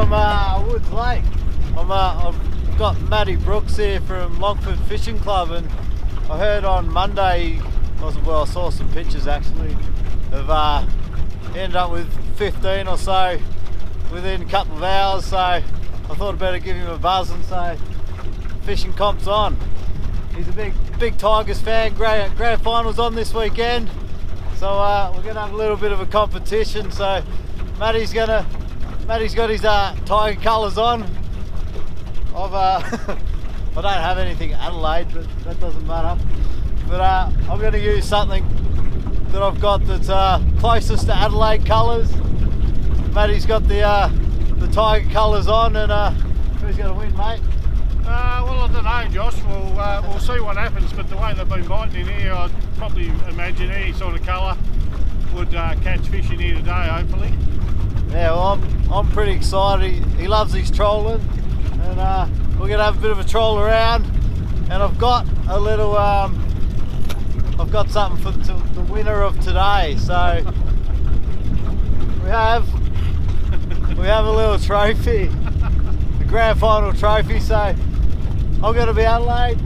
from uh, Woods Lake. I'm, uh, I've got Matty Brooks here from Longford Fishing Club, and I heard on Monday, well, I saw some pictures actually, of uh, ended up with 15 or so within a couple of hours. So I thought I'd better give him a buzz and say, fishing comp's on. He's a big, big Tigers fan. Grand, grand finals on this weekend. So uh, we're gonna have a little bit of a competition. So Matty's gonna, Matty's got his uh, Tiger colours on. I've, uh, I don't have anything Adelaide, but that doesn't matter. But uh, I'm gonna use something that I've got that's uh, closest to Adelaide colours. Matty's got the uh, the Tiger colours on, and uh, who's gonna win, mate? Uh, well, I don't know, Josh. We'll, we'll see what happens, but the way they've been biting in here, I'd probably imagine any sort of colour would catch fish in here today, hopefully. Yeah, well, I'm, I'm pretty excited. He, he loves his trolling, and uh, we're going to have a bit of a troll around. And I've got a little, um, I've got something for the winner of today. So we have, we have a little trophy, the grand final trophy. So I'm going to be Adelaide,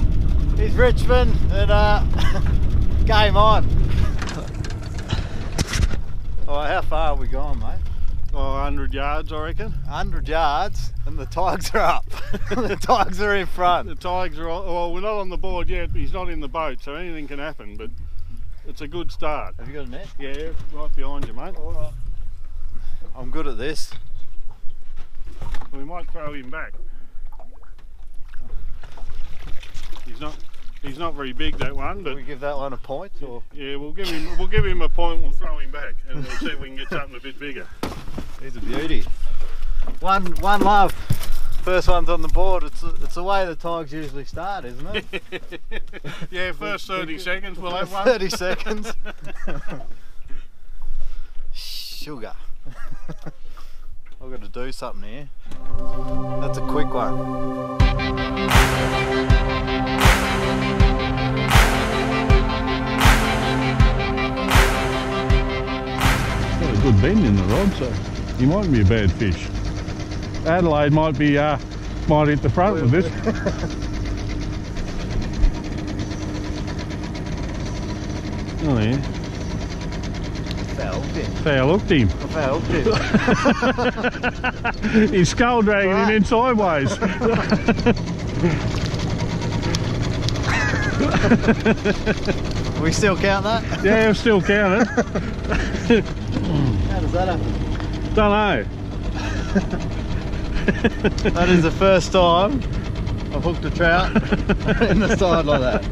he's Richmond, and uh, game on. Oh, how far are we gone, mate? Oh, 100 yards, I reckon. 100 yards, and the Tigers are up. the Tigers are in front. The Tigers are, on, well, we're not on the board yet. He's not in the boat, so anything can happen, but it's a good start. Have you got a net? Yeah, right behind you, mate. All right. I'm good at this. We might throw him back. He's not. He's not very big that one, Can but we give that one a point, or yeah, we'll give him. We'll give him a point. We'll throw him back, and we'll see if we can get something a bit bigger. He's a beauty. One, one love. First one's on the board. It's it's the way the Tigers usually start, isn't it? yeah, first 30 seconds we'll have one. 30 seconds. Sugar. I've got to do something here. That's a quick one. got a good bend in the rod, so he mightn't be a bad fish. Adelaide might be uh, might hit the front with this. oh yeah, Foul him. foul hooked him. Foul him. He's skull dragging him in sideways. we still count that? yeah, we still counting. How does that happen? Don't know. That is the first time I've hooked a trout in the side like that.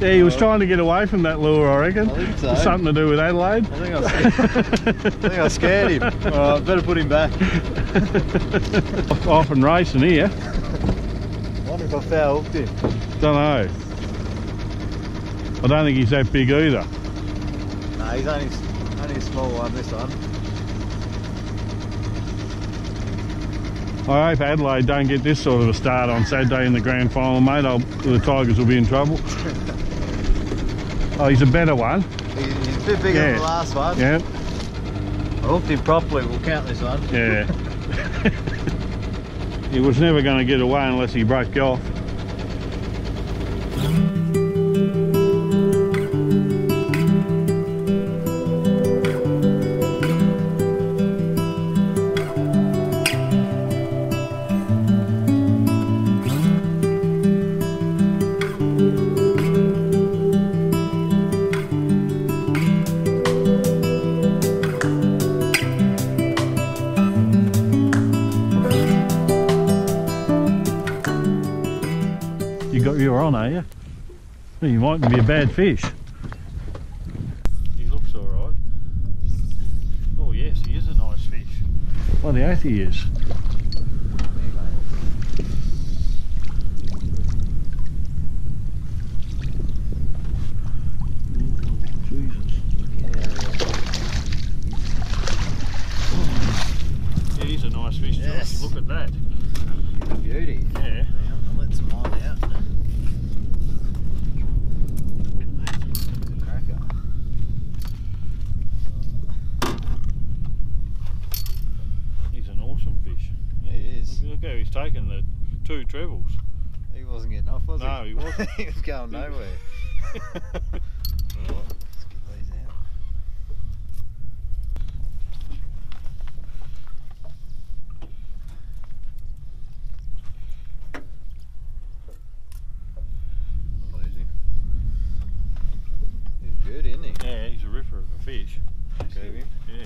Yeah, he was trying to get away from that lure, I reckon. I think so. Something to do with Adelaide. I think I scared, I think I scared him. All right, better put him back. Off and racing here. I wonder if I foul hooked him. Don't know. I don't think he's that big either. No, he's only only a small one. This one. I hope Adelaide don't get this sort of a start on Saturday in the grand final, mate. I'll, the Tigers will be in trouble. Oh, he's a better one. He, he's a bit bigger than the last one. Yeah, I hooked him properly. We'll count this one. yeah. he was never going to get away unless he broke off. Mightn't be a bad fish. He looks all right. Oh yes, he is a nice fish. Bloody oath he is. Oh, Jesus. Yeah, he's a nice fish, Josh. Yes. Look at that. He's a beauty. Yeah. Yeah, I'll let some line out. Cracker. He's an awesome fish. taking the two trebles. He wasn't getting off, was he? No, he wasn't. he was going nowhere. Right. Let's get these out. Losing. He's good, isn't he? Yeah, he's a ripper of a fish. Keep him. Yeah.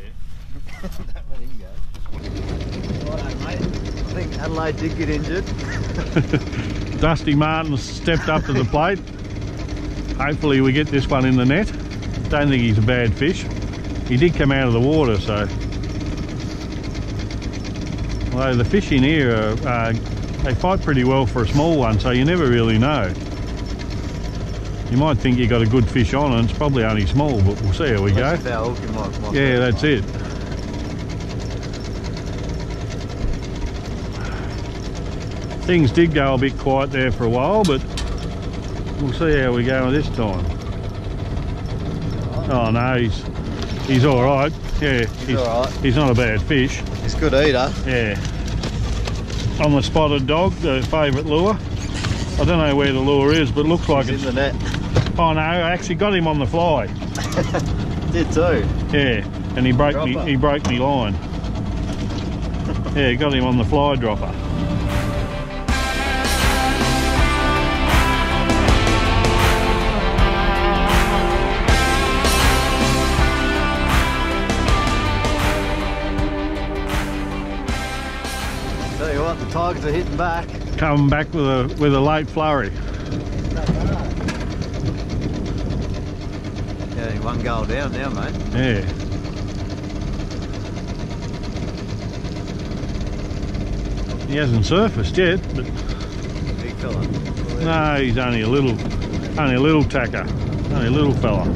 Don't let him go. Righto, mate. I think Adelaide did get injured. Dusty Martin stepped up to the plate. Hopefully we get this one in the net. Don't think he's a bad fish. He did come out of the water, so. Although the fish in here, are, uh, they fight pretty well for a small one, so you never really know. You might think you got a good fish on, and it's probably only small, but we'll see how we go. That's our hook in my, my Yeah, that's it. Things did go a bit quiet there for a while, but we'll see how we go this time. Oh no, he's he's all right. Yeah, He's all right. He's not a bad fish. He's good eater. Yeah. On the spotted dog, the favourite lure. I don't know where the lure is, but it looks like He's it's. in the net. Oh no, I actually got him on the fly. Did too. Yeah, and he broke me. He broke me line. Yeah, got him on the fly dropper. You what, the Tigers are hitting back. Coming back with a with a late flurry. Yeah, only one goal down now, mate. Yeah. He hasn't surfaced yet, but Big fella. no, he's only a little, only a little tacker, only a little fella.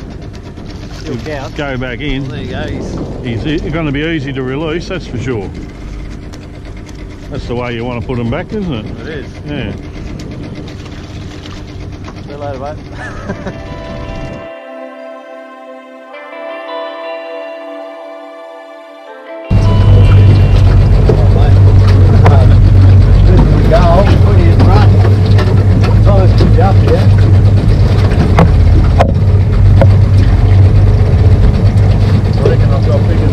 Still. Go back in. Well, there you go. He's He's going to be easy to release, that's for sure. That's the way you want to put him back, isn't it? It is. Yeah. See you later, mate. Goal, put you in front. Thomas put you up here. I reckon I've got bigger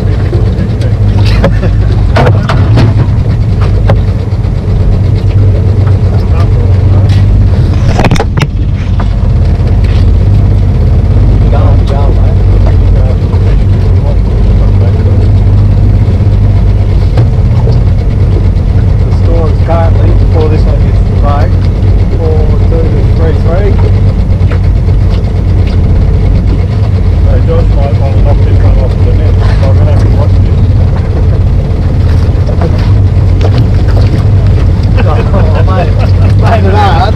Goal, goal, mate. The score is currently, before this one gets to the break, 4 2 3 3. So Josh might want to knock this one off the net. So I'm going to have to watch this. oh, mate, made it hard.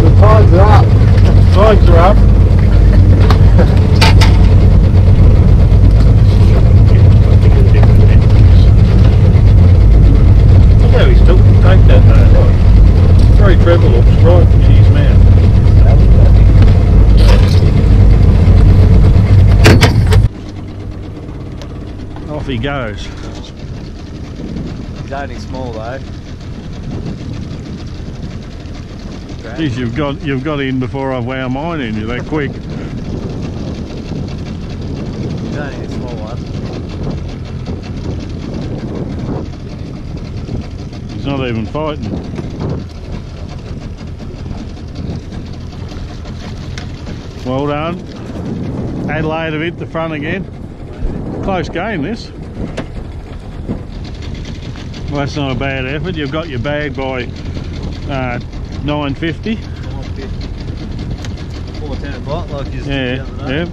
the tides are up. Tides are up. Look how he still can take that though. Look. Three treble hooks right in his mouth. Off he goes. He's only small though. Geez, you've got you've got in before I've wound mine in you that quick. He's only a small one. He's not even fighting. Well done. Adelaide have hit the front again. Close game this. Well, that's not a bad effort. You've got your bag by uh, 950. Four ten o'clock, like you Yeah, yeah. day.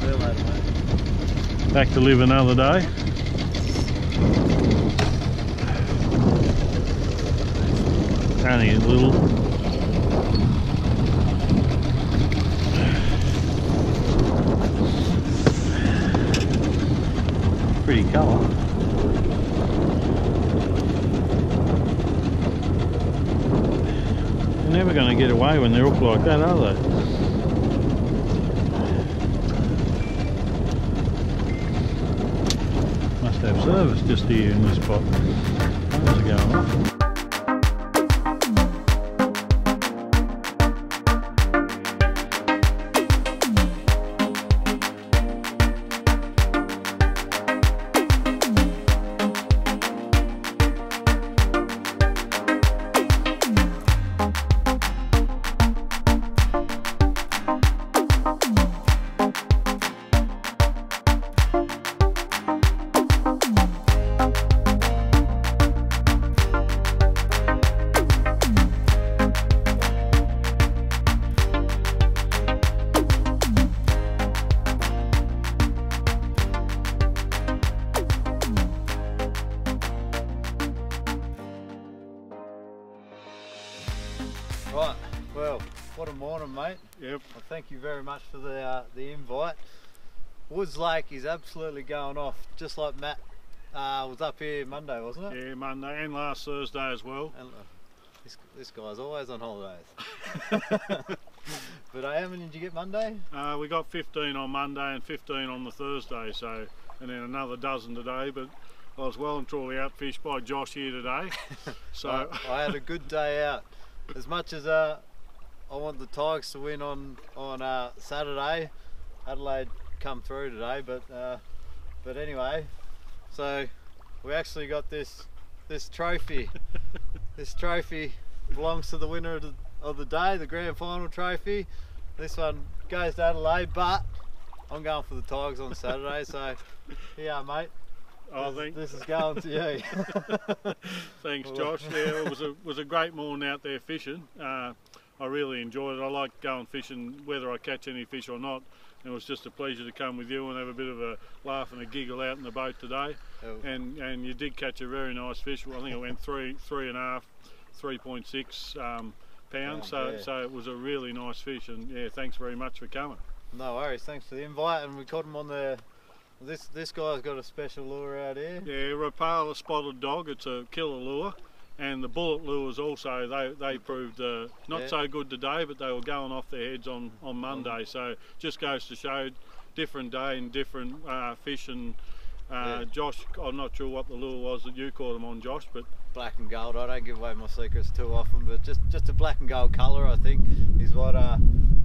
See you later. Back to live another day. Only a little. Pretty colour. You're never going to get away when they look like that, are they? Must have service just here in this spot. A going. Well, what a morning, mate. Yep. Well, thank you very much for the uh, the invite. Woods Lake is absolutely going off, just like Matt uh, was up here Monday, wasn't it? Yeah, Monday and last Thursday as well. And, uh, this, this guy's always on holidays. but uh, how many did you get Monday? Uh, we got 15 on Monday and 15 on the Thursday, so and then another dozen today. But I was well and truly outfished by Josh here today. So I, I had a good day out. As much as uh, I want the Tigers to win on on uh, Saturday, Adelaide come through today. But uh, but anyway, so we actually got this this trophy. this trophy belongs to the winner of the, of the day, the grand final trophy. This one goes to Adelaide, but I'm going for the Tigers on Saturday. So yeah, mate. I this, this is going to you. Thanks, Josh. Yeah, it was a was a great morning out there fishing. Uh, I really enjoyed it. I like going fishing, whether I catch any fish or not. It was just a pleasure to come with you and have a bit of a laugh and a giggle out in the boat today. Oh. And and you did catch a very nice fish. I think it went three three and a half, three point six um, pounds. Pound, So yeah. so it was a really nice fish. And yeah, thanks very much for coming. No worries, thanks for the invite. And we caught him on the. This this guy's got a special lure out here. Yeah, Rapala spotted dog. It's a killer lure. And the bullet lures also, they, they proved uh, not Yeah. so good today, but they were going off their heads on, on Monday. So just goes to show different day and different uh, fish. And uh, Yeah. Josh, I'm not sure what the lure was that you caught them on, Josh, but Black and gold. I don't give away my secrets too often, but just just a black and gold colour, I think, is what uh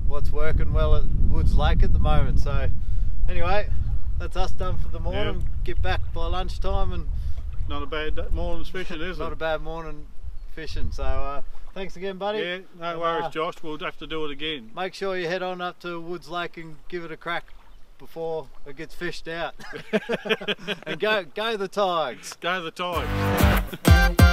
what's working well at Woods Lake at the moment. So anyway, that's us done for the morning. Get back by lunchtime and not a bad morning's fishing, is not it? Not a bad morning fishing. So uh, thanks again, buddy. Yeah, no And, worries, uh, Josh. We'll have to do it again. Make sure you head on up to Woods Lake and give it a crack before it gets fished out. and go go the Tigers. Go the tide.